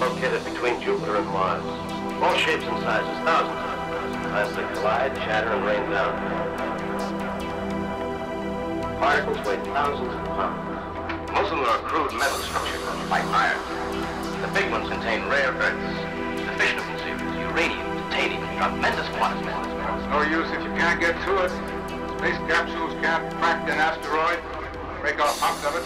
located between Jupiter and Mars. All shapes and sizes, thousands of them. As they collide, shatter, and rain down. Particles weigh thousands of pounds. Most of them are crude metal structures, like iron. The big ones contain rare earths. The fissionable series, uranium, titanium, tremendous quantities. No use if you can't get to it. Space capsules can't crack an asteroid, break off hunks of it.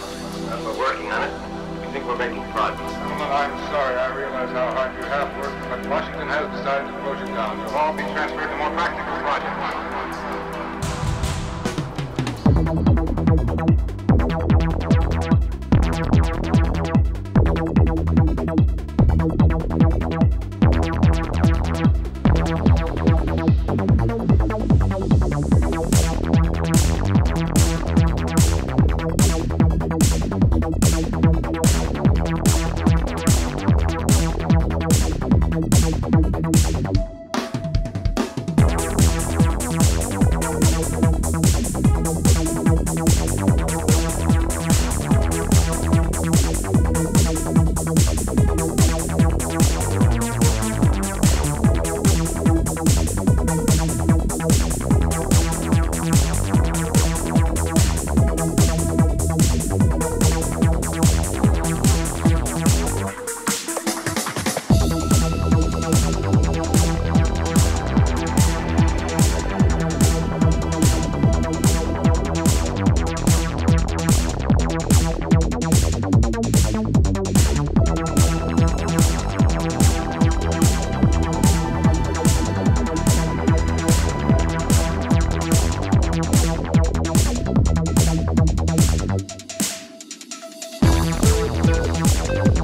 Uh, we're working on it. Think we're making progress. Gentlemen, I'm sorry. I realize how hard you have worked, but Washington has decided to close you down. You'll all be transferred to more practical projects.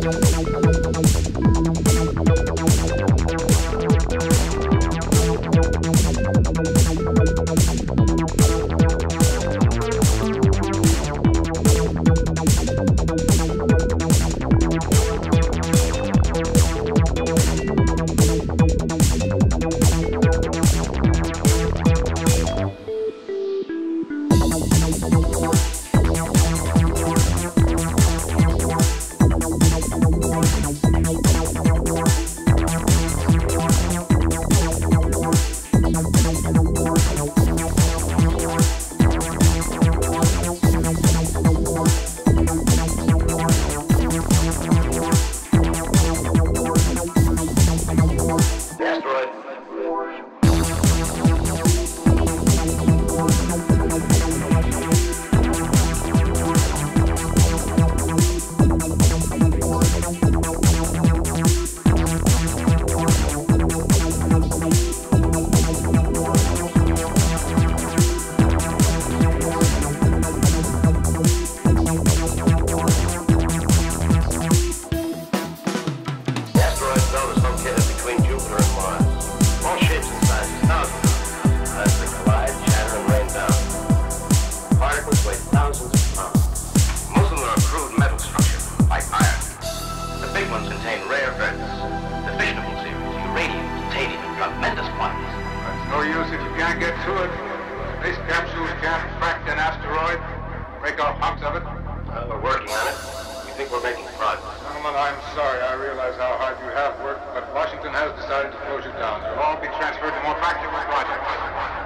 Asteroid. Between Jupiter and Mars. All shapes and sizes, thousands of them. As they collide, shatter, and rain down. Particles weigh thousands of pounds. Most of them are crude metal structures, like iron. The big ones contain rare earths. The fissionable series, uranium, titanium, and tremendous quantities. It's no use if you can't get to it. Space capsules can't crack an asteroid, break off hunks of it. Uh, we're working on it. We think we're making progress. Gentlemen, I'm sorry. I realize how hard you have worked, has decided to close you down. You'll all be transferred to more practical projects.